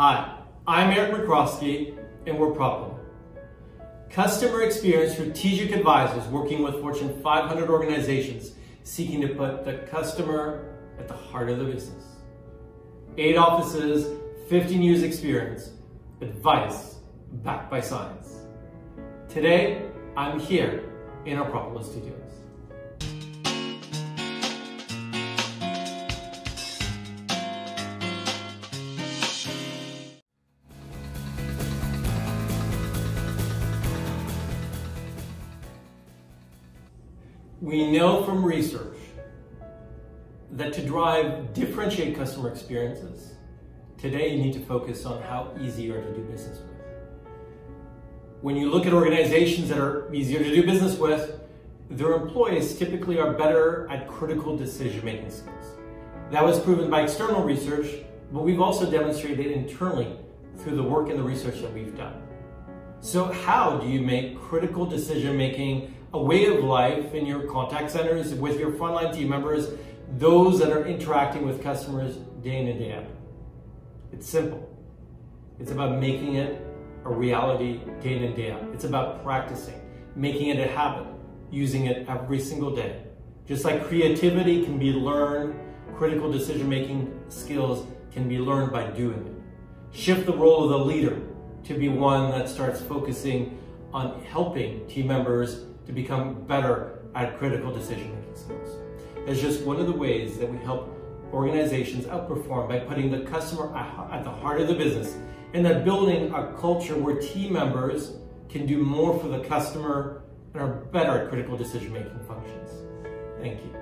I'm Eric Michrowski, and we're Propulo. Customer experience strategic advisors working with Fortune 500 organizations seeking to put the customer at the heart of the business. Eight offices, 15 years experience, advice backed by science. Today, I'm here in our Propulo's studios. We know from research that to drive differentiate customer experiences, today you need to focus on how easy you are to do business with. When you look at organizations that are easier to do business with, their employees typically are better at critical decision-making skills. That was proven by external research, but we've also demonstrated it internally through the work and the research that we've done. So how do you make critical decision-making a way of life in your contact centers with your frontline team members, those that are interacting with customers day in and day out? It's simple. It's about making it a reality day in and day out. It's about practicing, making it a habit, using it every single day. Just like creativity can be learned, critical decision-making skills can be learned by doing it. Shift the role of the leader to be one that starts focusing on helping team members to become better at critical decision-making skills. It's just one of the ways that we help organizations outperform by putting the customer at the heart of the business and that building a culture where team members can do more for the customer and are better at critical decision-making functions. Thank you.